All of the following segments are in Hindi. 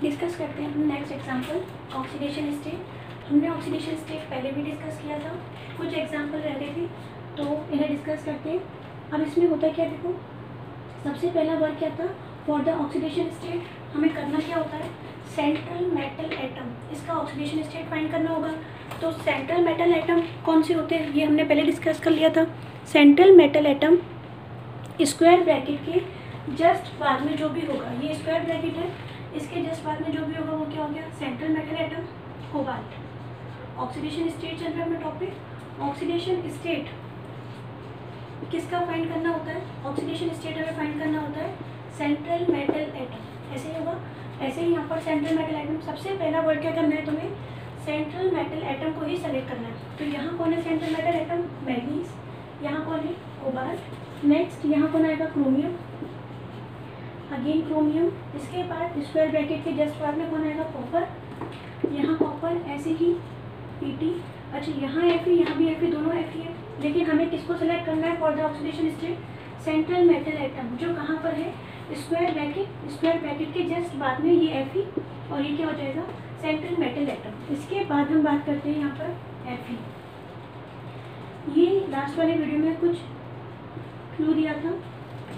डिस्कस करते हैं अपना नेक्स्ट एग्जांपल ऑक्सीडेशन स्टेट हमने ऑक्सीडेशन स्टेट पहले भी डिस्कस किया था। कुछ एग्जांपल रह गए थे तो इन्हें डिस्कस करते हैं। अब इसमें होता क्या देखो? सबसे पहला वर्क क्या था? फॉर द ऑक्सीडेशन स्टेट हमें करना क्या होता है? सेंट्रल मेटल एटम इसका ऑक्सीडेशन स्टेट फाइंड करना होगा। तो सेंट्रल मेटल एटम कौन से होते हैं? ये हमने पहले डिस्कस कर लिया था। Central metal atom square bracket के जस्ट बाद में जो भी होगा, ये स्क्वायर ब्रैकेट है। इसके जस्ट बाद में जो भी होगा वो क्या हो गया? Central metal atom cobalt oxidation state चल रहा है टॉपिक ऑक्सीडेशन स्टेट किसका फाइंड करना होता है? ऑक्सीडेशन स्टेट हमें फाइंड करना होता है सेंट्रल मेटल एटम ऐसे ही होगा? ऐसे ही यहाँ पर सेंट्रल मेटल एटम सबसे पहला वर्ड क्या करना है तुम्हें? सेंट्रल मेटल एटम को ही सेलेक्ट करना है। तो यहाँ कौन है सेंट्रल मेटल एटम मैग्नीज यहाँ कौन है? कोबाल्ट नेक्स्ट यहाँ कौन आएगा? क्रोमियम अगेन क्रोमियम इसके बाद स्क्वायर ब्रैकेट के जस्ट बाद में कौन आएगा? कॉपर यहाँ कॉपर ऐसे ही पीटी अच्छा यहाँ एफ़ यहाँ भी एफ़ ई दोनों एफ़ है। लेकिन हमें किसको सेलेक्ट करना है? For the oxidation state central metal atom जो कहाँ पर है? स्क्वायर ब्रैकेट स्क्वायर ब्रैकेट के जस्ट बाद में ये एफ़ ई और ये क्या हो जाएगा? सेंट्रल मेटल एटम इसके बाद हम बात करते हैं यहाँ पर एफ़ ई ये लास्ट वाले वीडियो में कुछ क्लू दिया था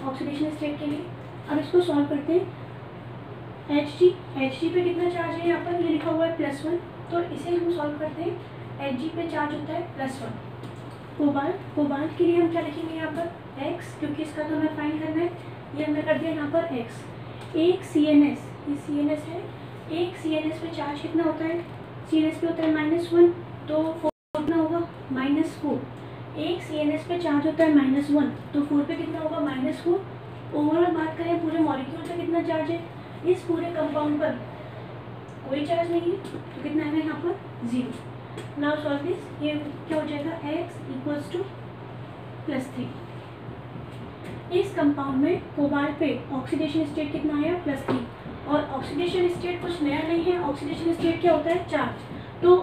ऑक्सीडेशन स्टेट के लिए। अब इसको सॉल्व करते हैं। एच डी एच डी पे कितना चार्ज है यहाँ पर? ये लिखा हुआ है प्लस वन तो इसे हम सॉल्व करते हैं। एच जी पे चार्ज होता है प्लस वन कोबाल्ट कोबाल्ट के लिए हम क्या लिखेंगे यहाँ पर? एक्स क्योंकि इसका तो हमें फाइंड करना है। ये हमने कर दिया यहाँ पर एक्स एक सी एन एस ये सी एन एस है। एक सी एन एस पे चार्ज कितना होता है? सी एन एस पे होता है माइनस वन तो फोर कितना होगा? माइनस फोर एक सी एन एस पे चार्ज होता है माइनस वन तो फोर पे कितना होगा? माइनस फोर ओवरऑल बात करें, पूरे मॉलिक्यूल पे कितना चार्ज है? इस पूरे कंपाउंड पर कोई चार्ज नहीं है तो कितना है यहाँ पर? ज़ीरो नाउ सॉल्व दिस ये क्या हो जाएगा? X equals to plus three इस कंपाउंड में कोबाल्ट पे ऑक्सीडेशन स्टेट कितना आया? प्लस थ्री और ऑक्सीडेशन स्टेट कुछ नया नहीं है। ऑक्सीडेशन स्टेट क्या होता है? चार्ज तो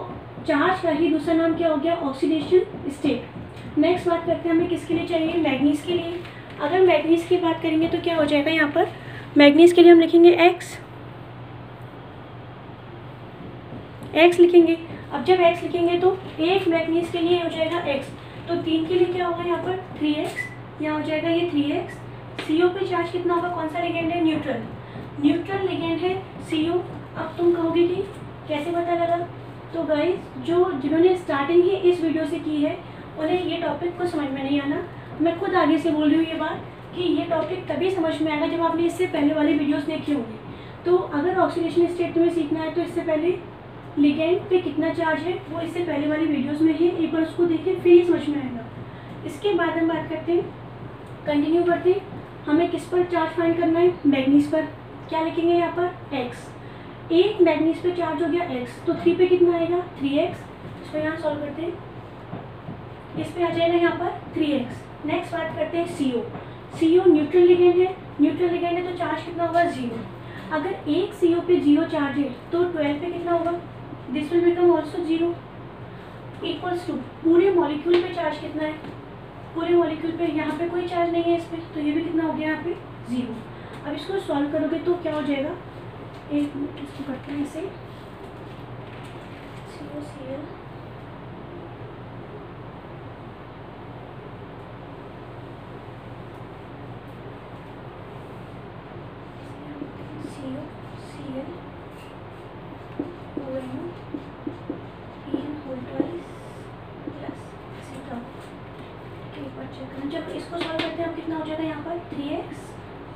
चार्ज का ही दूसरा नाम क्या हो गया? ऑक्सीडेशन स्टेट नेक्स्ट बात करते हैं हमें किसके लिए चाहिए? मैग्नीज के लिए। अगर मैग्नीज की बात करेंगे तो क्या हो जाएगा यहाँ पर? मैग्नीज के लिए हम लिखेंगे एक्स एक्स लिखेंगे। अब जब एक्स लिखेंगे तो एक मैग्नीज के लिए हो जाएगा एक्स तो तीन के लिए क्या होगा यहाँ पर? थ्री एक्स यहाँ हो जाएगा ये थ्री एक्स सी ओ पे चार्ज कितना होगा? कौन सा लिगेंड है? न्यूट्रल न्यूट्रल लिगेंड है सी ओ अब तुम कहोगे कि कैसे पता लगा? तो गाइज़ जो जिन्होंने स्टार्टिंग ही इस वीडियो से की है उन्हें ये टॉपिक को समझ में नहीं आना। मैं खुद आगे से बोल रही हूँ ये बात कि ये टॉपिक तभी समझ में आएगा जब आपने इससे पहले वाले वीडियोस देखे होंगे। तो अगर ऑक्सीडेशन स्टेट तुम्हें सीखना है तो इससे पहले लिगेंड पे कितना चार्ज है, वो इससे पहले वाली वीडियोस में है एक बार उसको देखें, फिर ही समझ में आएगा। इसके बाद हम बात करते हैं कंटिन्यू करते हैं, हमें किस पर चार्ज फाइंड करना है? मैग्नीज पर। क्या लिखेंगे यहाँ पर? एक्स एक मैग्नीज पे चार्ज हो गया एक्स तो थ्री पे कितना आएगा? थ्री एक्स इसको यहाँ सॉल्व करते हैं। इस पे आ जाएगा यहाँ पर थ्री एक्स नेक्स्ट बात करते हैं C O C O neutral ligand है। न्यूट्रल लिगेंड है तो चार्ज कितना होगा? ज़ीरो अगर एक सी ओ पे ज़ीरो चार्ज है तो ट्वेल्व पे कितना होगा? This will become also zero equals to पूरे मॉलिक्यूल पे चार्ज कितना है? पूरे मॉलिक्यूल पे यहाँ पे कोई चार्ज नहीं है इस पर तो ये भी कितना हो गया यहाँ पे? ज़ीरो अब इसको सॉल्व करोगे तो क्या हो जाएगा? एक मिनट, इसको करते हैं इसे। सी ओ सी एल जब इसको सॉल्व करते हैं अब कितना हो जाएगा यहाँ पर थ्री एक्स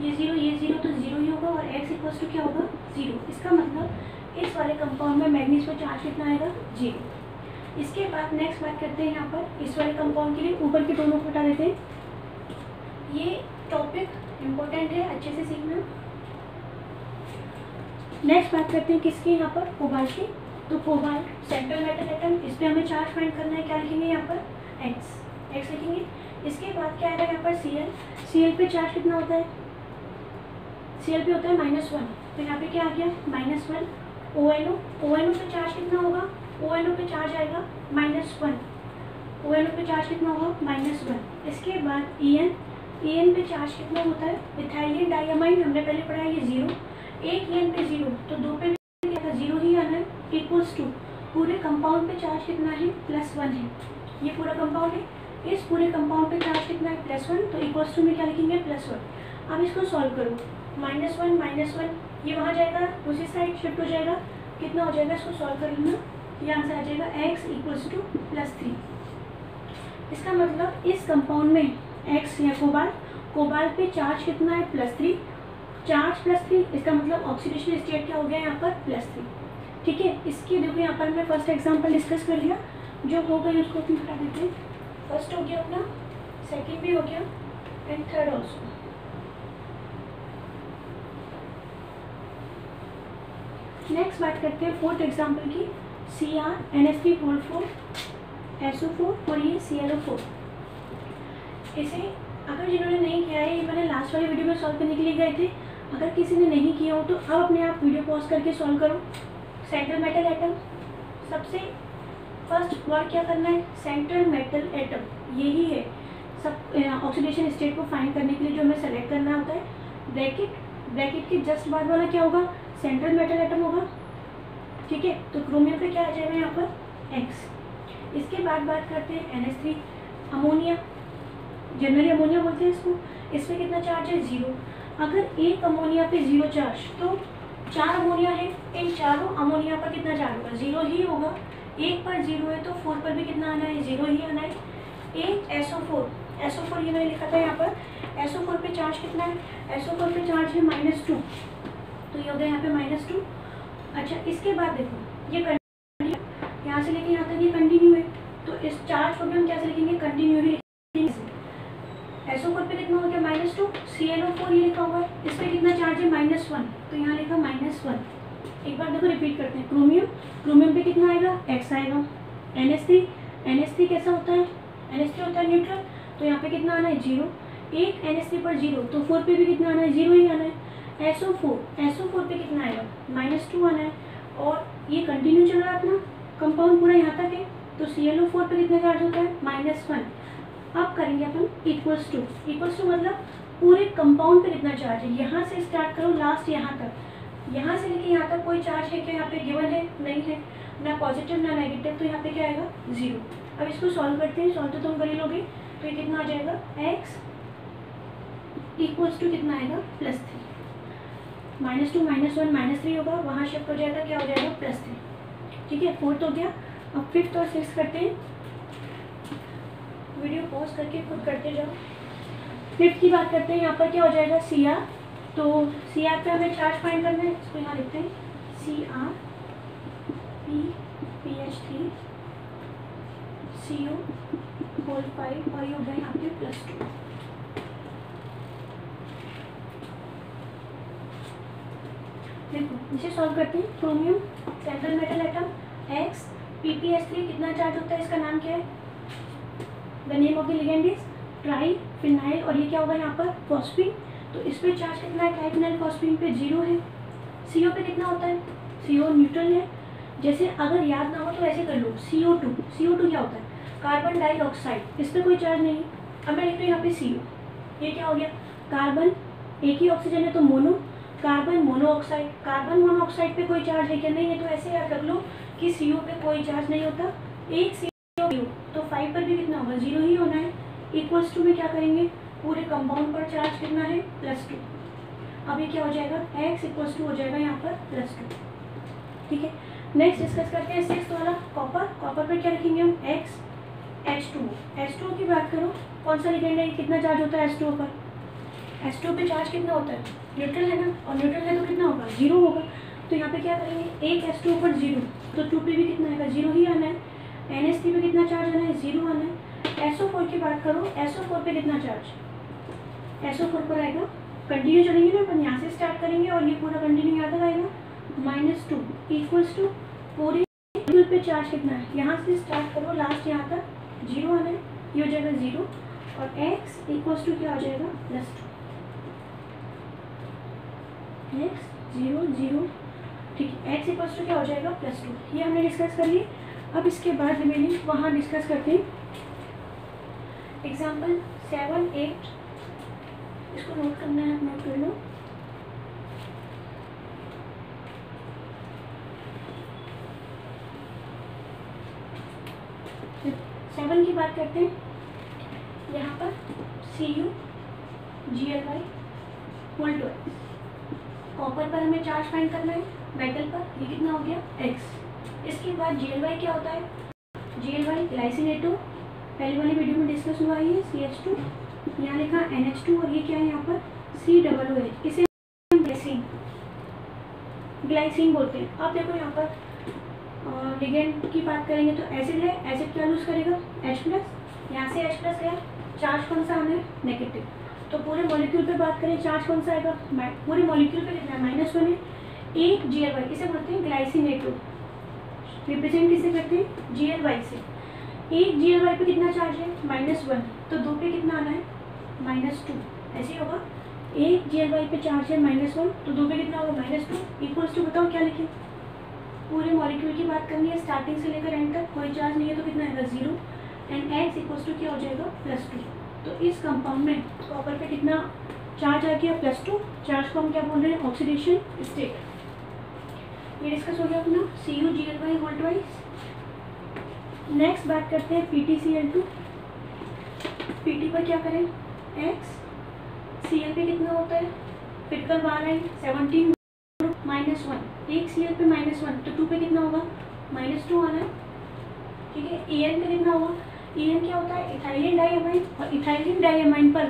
ये ज़ीरो ये ज़ीरो तो ज़ीरो ही होगा और एक्स इक्वल्स टू क्या होगा? ज़ीरो इसका मतलब इस वाले कंपाउंड में मैग्नीज पर चार्ज कितना आएगा? ज़ीरो इसके बाद नेक्स्ट बात करते हैं यहाँ पर। इस वाले कंपाउंड के लिए ऊपर के दोनों को हटा देते हैं। ये टॉपिक इम्पोर्टेंट है, अच्छे से सीखना। नेक्स्ट बात करते हैं किसकी यहाँ पर? कोबाल्ट की। तो कोबाल्ट सेंट्रल मेटल एटम इस पर हमें चार्ज फाइंड करना है। क्या लिखेंगे यहाँ पर? एक्स एक्स लिखेंगे। इसके बाद क्या आएगा यहाँ पर? सी एल सी एल पे चार्ज कितना होता है? सी एल पे होता है माइनस वन तो यहाँ पे क्या आ गया? Minus one O N O O N O पे चार्ज कितना होगा? ओ एन ओ पे चार्ज आएगा minus one O N O पे चार्ज कितना होगा? माइनस वन इसके बाद ई एन ई एन पे चार्ज कितना होता है? इथाइलिन डाइमाइन हमने पहले पढ़ा है ये ज़ीरो एक ई एन पे ज़ीरो तो दो पे क्या था? ज़ीरो ही आना है। इक्वल्स टू पूरे कंपाउंड पे चार्ज कितना है? प्लस वन है। ये पूरा कंपाउंड है। इस पूरे कंपाउंड पे चार्ज कितना है? प्लस वन तो इक्वल्स टू में क्या लिखेंगे? प्लस वन अब इसको सॉल्व करो। माइनस वन माइनस वन, ये वहाँ जाएगा, उसी साइड शिफ्ट हो जाएगा। कितना हो जाएगा इसको सॉल्व कर लेना? ये आंसर आ जाएगा X equals to plus three इसका मतलब इस कंपाउंड में एक्स या कोबाल कोबाल पे चार्ज कितना है? Plus three charge plus three इसका मतलब ऑक्सीडेशन स्टेट क्या हो गया यहाँ पर? प्लस थ्री ठीक है, इसकी देखो यहाँ पर मैं फ़र्स्ट एग्जांपल डिस्कस कर लिया। जो हो गई उसको अपनी हटा देते हैं। फ़र्स्ट हो गया अपना सेकंड भी हो गया एंड थर्ड ऑल्सो नेक्स्ट बात करते हैं फोर्थ एग्ज़ाम्पल की. C R N S P four four S O four और ये सी एल ओ फोर इसे अगर जिन्होंने नहीं किया है, ये मैंने लास्ट वाली वीडियो में सॉल्व करने के लिए गए थे. अगर किसी ने नहीं किया हो तो अब अपने आप वीडियो पॉज करके सॉल्व करो. सेंट्रल मेटल एटम सबसे फ़र्स्ट वर्क क्या करना है? सेंट्रल मेटल एटम यही है. सब ऑक्सीडेशन स्टेट को फाइंड करने के लिए जो हमें सेलेक्ट करना होता है. ब्रैकेट ब्रैकेट के जस्ट बाद वाला क्या होगा? सेंट्रल मेटल एटम होगा। ठीक है? तो क्रोमियम पे क्या आ जाएगा यहाँ पर? एक्स इसके बाद बात करते हैं एन अमोनिया जनरली अमोनिया बोलते हैं इसको। इसमें कितना चार्ज है? ज़ीरो अगर एक अमोनिया पे ज़ीरो चार्ज तो चार अमोनिया है। इन चारों अमोनिया पर कितना चार्ज होगा? ज़ीरो ही होगा। एक पर ज़ीरो है तो फोर पर भी कितना आना है? ज़ीरो ही आना है। एक एसओ फोर एसओ फोर ये मैंने लिखा था यहाँ पर। एसओ फोर पे चार्ज कितना है? एसओ फोर पे चार्ज है माइनस टू तो ये हो गया यहाँ पे माइनस टू अच्छा इसके बाद देखो, ये यहाँ से लेके यहाँ तक ये कंटिन्यू है। तो इस चार्ज को भी हम कैसे लिखेंगे? कंटिन्यू ही एसओ फोर पे कितना हो गया? Minus two C L O four ये लिखा हुआ है। इस पर कितना चार्ज है? माइनस वन तो यहाँ लिखा माइनस वन एक बार देखो रिपीट करते हैं। क्रोमियम क्रोमियम पे कितना आएगा? एक्स आएगा। N S three N S three कैसा होता है? एन एस थ्री होता है न्यूट्रल तो यहाँ पे कितना आना है? ज़ीरो एक एन एस थ्री पर ज़ीरो तो फोर पे भी कितना आना है? ज़ीरो ही आना है। S O four S O four पे कितना आएगा? माइनस टू आना है। और ये कंटिन्यू चल रहा है अपना। कंपाउंड पूरा यहाँ तक है। तो सी एल ओ फोर पे कितना चार्ज होता है? माइनस वन अब करेंगे अपन इक्वल्स टू इक्वल्स टू मतलब पूरे कंपाउंड पे कितना चार्ज है? यहाँ से स्टार्ट करो लास्ट यहाँ तक। यहाँ से लेके यहाँ तक कोई चार्ज है क्या? यहाँ पे गिवन है? नहीं है। ना पॉजिटिव ना नेगेटिव तो यहाँ पे क्या आएगा? ज़ीरो अब इसको सॉल्व करते हैं। सॉल्व तो तुम कर ही लोगे। तो ये कितना आ जाएगा? एक्स इक्वल्स टू कितना आएगा? Plus three minus two, minus one, minus three होगा, वहाँ शिफ्ट हो जाएगा, क्या हो जाएगा? प्लस थ्री ठीक है? फोर्थ हो गया। अब फिफ्थ और सिक्स करते हैं। वीडियो पॉज करके खुद करते जाओ। फिफ्थ की बात करते हैं। यहाँ पर क्या हो जाएगा? सी आर तो सी आर पे हमें चार्ज फाइंड करना है। इसको यहाँ लिखते हैं। C R P P H three C U whole five और ये हो गए यहाँ पे प्लस टू देखो, इसे सॉल्व करते हैं। Chromium central metal atom x P P H three कितना चार्ज होता है, इसका नाम क्या है? The name of the ligand is triphenyl और ये क्या होगा यहाँ पर? फॉस्फिन तो इस पर चार्ज कितना है? ट्राइफिनाइल फॉस्फिन पे ज़ीरो है। सीओ पे कितना होता है? सीओ न्यूट्रल है। जैसे अगर याद ना हो तो ऐसे कर लो। सी ओ टू सी ओ टू क्या होता है? कार्बन डाइऑक्साइड इस पर कोई चार्ज नहीं। अब मैं लिख रही हूँ यहाँ पे सी ओ ये क्या हो गया? कार्बन एक ही ऑक्सीजन है तो mono carbon monoxide carbon monoxide पे कोई चार्ज है क्या? नहीं है तो ऐसे याद रख लो कि CO पे कोई चार्ज नहीं होता। एक सी तो फाइव पर भी कितना होगा? ज़ीरो ही होना है। इक्वल्स टू में क्या करेंगे? पूरे कंपाउंड पर चार्ज कितना है? प्लस टू अब ये क्या हो जाएगा? एक्स इक्वल्स टू हो जाएगा यहाँ पर प्लस टू ठीक है? नेक्स्ट डिस्कस करते हैं सिक्स वाला कॉपर कॉपर पर क्या रखेंगे हम? X H two H two की बात करो, कौन सा लिखेंगे कितना चार्ज होता है एच टू पर? एच टू पे चार्ज कितना होता है? न्यूट्रल है ना? और न्यूट्रल है तो कितना होगा? ज़ीरो होगा। तो यहाँ पे क्या करेंगे? एक एस टू पर ज़ीरो तो टू पे भी कितना आएगा? ज़ीरो ही आना है। एन एस पे कितना चार्ज आना है? ज़ीरो आना है। एसओ फोर की बात करो एस ओ फोर पे कितना चार्ज एसओ फोर पर आएगा। कंटिन्यू चलेंगे ना? अपन यहाँ से स्टार्ट करेंगे और ये पूरा कंटिन्यू यहाँ तक आएगा। माइनस टू इक्वल्स टू पूरे पे चार्ज कितना है? यहाँ से स्टार्ट करो। लास्ट यहाँ तक ज़ीरो आना है। ये हो जाएगा ज़ीरो और एक्स इक्वल्स टू क्या हो जाएगा? Plus two x zero zero, ठीक है एक्स इक्वल्स टू क्या हो जाएगा? प्लस टू ये हमने डिस्कस कर लिए। अब इसके बाद रिमेनिंग वहाँ डिस्कस करते हैं। एग्ज़ाम्पल सेवन एट इसको नोट करना है, आप नोट कर लो। सेवन की बात करते हैं। यहाँ पर C U G L Y whole two x copper पर हमें चार्ज फाइंड करना है मेटल पर, ये कितना हो गया? एक्स इसके बाद जी एल वाई क्या होता है? जी एल वाई ग्लाइसिनेटो पहले वाली वीडियो में डिस्कस हुआ है सी एच टू यहाँ लिखा एन एच टू और ये क्या है यहाँ पर? सी डबल ओ एच इसे ग्लाइसिन ग्लाइसिन बोलते हैं। आप देखो यहाँ पर लिगेंड की बात करेंगे तो एसिड है एसिड क्या लूज करेगा? एच प्लस यहाँ से एच प्लस गया चार्ज कौन सा आना है? नेगेटिव तो पूरे मॉलिक्यूल पे बात करें चार्ज कौन सा आएगा? पूरे मॉलिक्यूल पे है माइनस वन है। एक जी एल वाई इसे बोलते हैं ग्लाइसिनेटो रिप्रेजेंट किसे करते हैं? जी एल वाई से। एक जी एल वाई पे कितना चार्ज है? माइनस वन तो दो पे कितना आना है? माइनस टू ऐसे होगा। एक जी एल वाई पे चार्ज है माइनस वन तो दो पे कितना होगा? माइनस टू इक्वल्स टू बताओ क्या लिखें? पूरे मॉलिक्यूल की बात करनी है स्टार्टिंग से लेकर एंड तक। कोई चार्ज नहीं है तो कितना आएगा? Zero and x equals to क्या हो जाएगा? प्लस टू तो इस कंपाउंड में कॉपर पे कितना चार्ज आ गया? प्लस टू चार्ज को हम क्या बोल रहे हैं? ऑक्सीडेशन स्टेट ये डिस्कस हो गया अपना. C U G L Y volt wise next बात करते हैं P T C L two P T पर क्या करें? एक्स सी एल पे कितना होता है? फिटकल बार है? सेवनटीन माइनस वन एक सी एल पे माइनस वन तो टू पे कितना होगा? माइनस टू आना है। ठीक है? ए एन पे कितना होगा? ई एन क्या होता है? इथाइलिन डाइअमाइन और इथाइलिन डाइअमाइन पर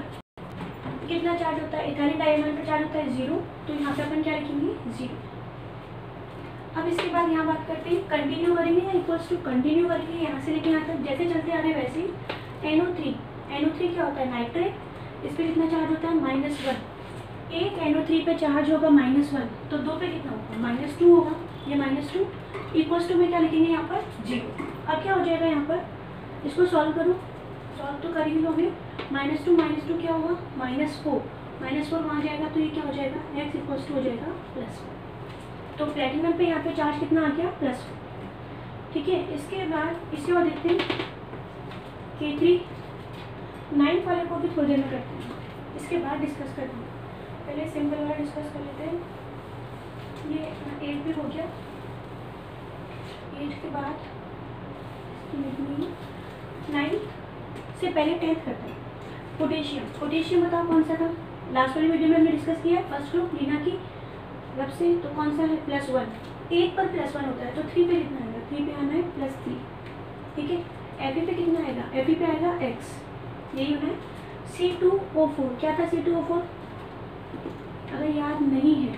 कितना चार्ज होता है? इथाइलिन डाइअमाइन पर चार्ज होता है ज़ीरो तो यहाँ पे अपन क्या लिखेंगे? ज़ीरो अब इसके बाद यहाँ बात करते हैं कंटिन्यू करेंगे या इक्वल्स टू कंटिन्यू करेंगे? यहाँ से लेके यहाँ तक जैसे चलते आ रहे वैसे ही। O three N O three क्या होता है? नाइट्रेट इस पर कितना चार्ज होता है? माइनस वन एक एनओ थ्री पे चार्ज होगा माइनस वन तो दो पे कितना होगा? माइनस टू होगा। ये माइनस टू इक्वल्स टू में क्या लिखेंगे यहाँ पर? ज़ीरो अब क्या हो जाएगा यहाँ पर? इसको सॉल्व करो। सॉल्व तो कर ही लोगे। माइनस टू माइनस टू क्या होगा माइनस फोर माइनस फोर वहाँ जाएगा तो ये क्या हो जाएगा? एक्स इक्वल्स टू हो जाएगा प्लस फोर तो प्लेटिनम पे यहाँ पे चार्ज कितना आ गया? प्लस फोर ठीक है? इसके बाद इसके बाद देखते हैं। के थ्री नाइन्थ वाले को भी थोड़ी देर में करते हैं। इसके बाद डिस्कस करते हैं। पहले सिंपल वाला डिस्कस कर लेते हैं। ये एट भी हो गया। एट के बाद नाइन से पहले टेंथ करते हैं। पोटेशियम पोटेशियम बताओ कौन सा था? लास्ट वाली वीडियो में हमने डिस्कस किया फ़र्स्ट ग्रुप लीना की वेब से। तो कौन सा है? प्लस वन एक पर प्लस वन होता है तो थ्री पे कितना आएगा। थ्री पे आना है प्लस थ्री ठीक है? एफ़ पे कितना आएगा? एफ़ पे आएगा एक्स यही होना है। सी टू ओ फोर क्या था सी टू ओ फोर अगर याद नहीं है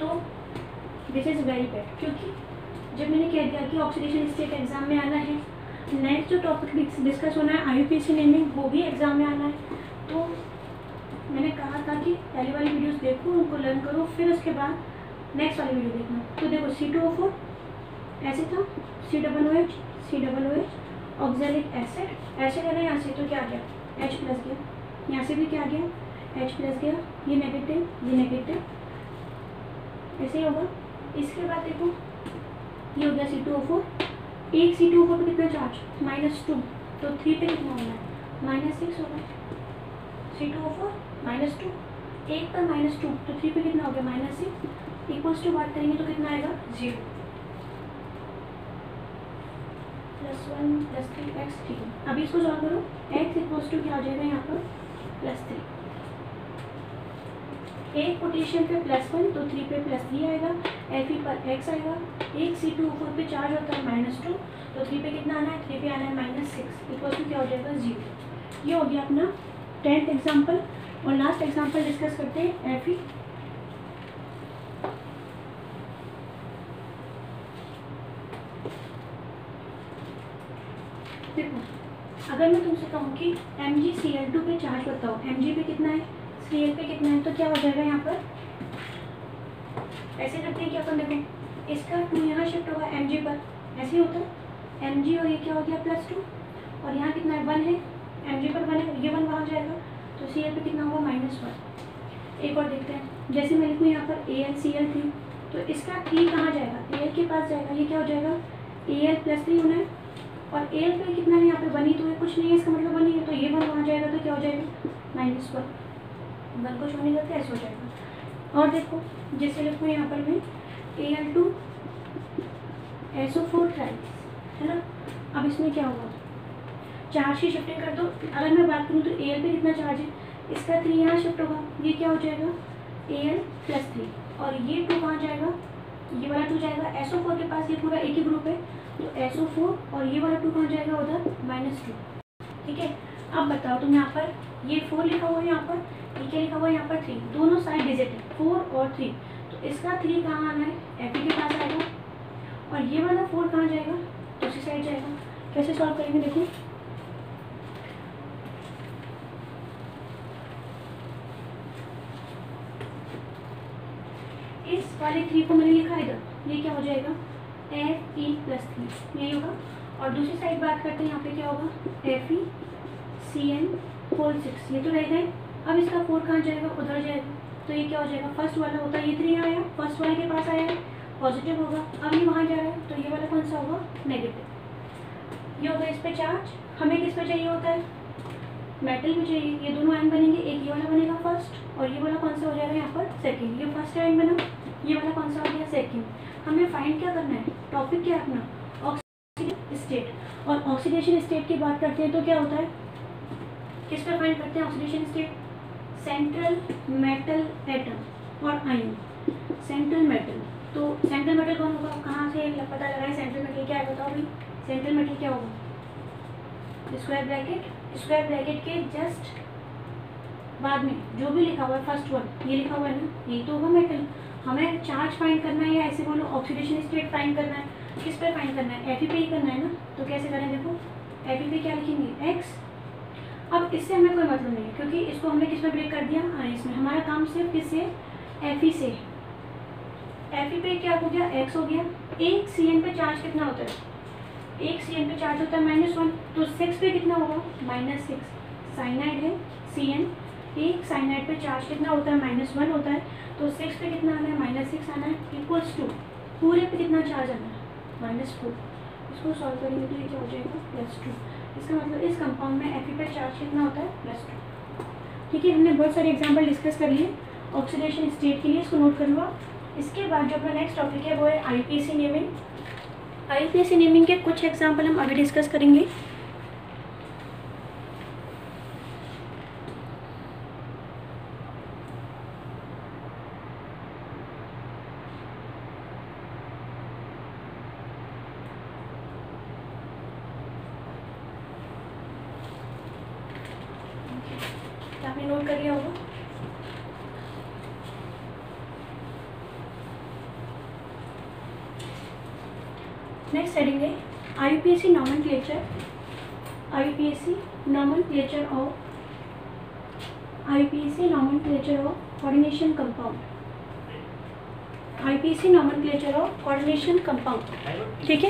तो दिस इज़ वेरी बैड क्योंकि जब मैंने कह दिया कि ऑक्सीडेशन स्टेट एग्ज़ाम में आना है नेक्स्ट जो टॉपिक डिस्कस होना है आई पी नेमिंग वो भी एग्ज़ाम में आना है। तो मैंने कहा था कि पहले वाली वीडियोस देखो, उनको लर्न करो, फिर उसके बाद नेक्स्ट वाली वीडियो देखना। तो देखो सी टू ओ फोर ऐसे था। C double O H C double O H oxalic acid acid है ना यहाँ से तो क्या आ गया एच प्लस गया यहाँ से भी क्या आ गया एच प्लस गया ये नेगेटिव ये नेगेटिव ऐसे ही होगा। इसके बाद देखो, ये हो गया सी टू ओ फोर एक सी टू ओ फोर पर कितना चार्ज माइनस टू तो थ्री पे कितना होना है? माइनस सिक्स होगा। C two O four minus two एक पर माइनस टू तो थ्री पे कितना हो गया? माइनस सिक्स इक्वल्स टू बात करेंगे तो कितना आएगा? Zero plus one plus three x है अभी इसको सॉल्व करो. एक्स इक्वल्स टू क्या हो जाएगा यहाँ पर? प्लस थ्री एक पोटेशियम पे प्लस वन तो थ्री पे प्लस थ्री आएगा एफ़ ई पर एक्स आएगा, एक सी टू फोर पे चार्ज होता है माइनस टू तो थ्री पे कितना आना है? थ्री पे आना है माइनस सिक्स इक्वल टू क्या हो जाएगा? ज़ीरो ये हो गया अपना टेंथ एग्ज़ाम्पल और लास्ट एग्ज़ाम्पल डिस्कस करते हैं एफ़ ई देखो, अगर मैं तुमसे कहूँ कि M G C L two पे चार्ज बताओ एम जी पे कितना है? सी एल पे कितना है? तो क्या हो जाएगा यहाँ पर? ऐसे करते हैं कि अपन देखो। इसका टू यहाँ शिफ्ट होगा एम जी पर। ऐसे ही होता है। एम जी और ये क्या हो गया? प्लस टू और यहाँ कितना है? वन है। एम जी पर वन है। ये वन वहाँ जाएगा। तो सी एल पे कितना होगा? माइनस वन एक और देखते हैं। जैसे मैं लिखूँ यहाँ पर A L C L three तो इसका थ्री कहाँ जाएगा? ए एल के पास जाएगा। ये क्या हो जाएगा? ए एल प्लस थ्री होना है। और ए एल पे कितना है? यहाँ पे बनी तो है। कुछ नहीं है। इसका मतलब बनी है तो ये वन वहाँ जाएगा। तो क्या हो जाएगा? माइनस वन वन को शो नहीं करते ऐसे हो जाएगा। और देखो, जैसे लिखो यहाँ पर मैं A L two SO four है ना? अब इसमें क्या होगा? चार्ज की शिफ्टिंग कर दो। अगर मैं बात करूँ तो ए एल पे कितना चार्ज है? इसका थ्री यहाँ शिफ्ट होगा। ये क्या हो जाएगा? ए एल प्लस थ्री और ये टू कहाँ जाएगा? ये वाला टू जाएगा। एस ओ फोर के पास ये पूरा एक ही ग्रुप है। तो एस ओ फोर और ये वाला टू कहाँ जाएगा? उधर माइनस टू ठीक है? अब बताओ तुम यहाँ पर, ये फोर लिखा हुआ है यहाँ पर। ये क्या लिखा हुआ है यहाँ पर थ्री दोनों साइड डिजिट है फोर और थ्री तो इसका थ्री कहाँ आना है? एफ़ के पास आएगा। और ये वाला फोर कहाँ जाएगा? दूसरी साइड जाएगा। कैसे सॉल्व करेंगे, देखो। इस वाले थ्री को मैंने लिखा इधर। ये क्या हो जाएगा? एफ़ ई प्लस थ्री यही होगा। और दूसरी साइड बात करते हैं, यहाँ पे क्या होगा? F E C N four six ये तो रहेगा ही। अब इसका फोर कहाँ जाएगा? उधर जाएगा तो ये क्या हो जाएगा? फ़र्स्ट वाला होता है, ये थ्री आया। फ़र्स्ट वाले के पास आया पॉजिटिव होगा। अब ये वहाँ जा रहा है। तो ये वाला कौन सा होगा? नेगेटिव ये होगा इस पर चार्ज हमें किस पे चाहिए होता है? मेटल में चाहिए। ये दोनों आयन बनेंगे। एक ये वाला बनेगा फ़र्स्ट और ये वाला कौन सा हो जाएगा यहाँ पर? सेकेंड ये फ़र्स्ट आयन बना। ये वाला कौन सा हो गया? सेकेंड हमें फाइंड क्या करना है? टॉपिक क्या रखना? ऑक्सीडेशन स्टेट और ऑक्सीडेशन स्टेट की बात करते हैं तो क्या होता है? किस पर फाइंड करते हैं? Oxidation state central metal atom और आयन सेंट्रल मेटल तो सेंट्रल मेटल कौन होगा? कहाँ से पता लगा है? सेंट्रल मेटल क्या है बताओ भाई सेंट्रल मेटल क्या होगा? स्क्वायर ब्रैकेट स्क्वायर ब्रैकेट के जस्ट बाद में जो भी लिखा हुआ है फ़र्स्ट वन ये लिखा हुआ है ना? ये तो होगा मेटल हमें चार्ज फाइंड करना है या ऐसे बोलो ऑक्सीडेशन स्टेट फाइंड करना है। किस पर फाइंड करना है? एफ़ पे ही करना है ना? तो कैसे करें देखो? एफ़ पे क्या लिखेंगे? एक्स अब इससे हमें कोई मतलब नहीं है, क्योंकि इसको हमने किसमें ब्रेक कर दिया? हाँ इसमें हमारा काम सिर्फ़ किससे एफ़ ई से एफ़ ई पे क्या हो गया? एक्स हो गया। एक सी एन पे चार्ज कितना होता है? एक सी एन पे चार्ज होता है माइनस वन तो सिक्स पे कितना होगा? माइनस सिक्स साइनाइड है सी एन एक साइनाइड पे चार्ज कितना होता है? माइनस वन होता है। तो सिक्स पे कितना आना है? माइनस सिक्स आना है। इक्वल्स टू पूरे पे कितना चार्ज आना है? माइनस फोर इसको सॉल्व करेंगे तो ये क्या हो जाएगा? प्लस टू इसका मतलब इस कंपाउंड में एफ़ चार्ज कितना होता है? प्लस टू ठीक है, हमने बहुत सारे एग्ज़ाम्पल डिस्कस कर लिए। ऑक्सीडेशन स्टेट के लिए इसको नोट कर लो इसके बाद जो अपना नेक्स्ट टॉपिक है, वो है आईपीसी नेमिंग आईपीसी नेमिंग के कुछ एग्ज़ाम्पल हम अभी डिस्कस करेंगे आपने नोट कर लिया होगा नेक्स्ट हेडिंग है IUPAC nomenclature IUPAC nomenclature of IUPAC nomenclature of coordination compound IUPAC nomenclature of coordination compound ठीक है?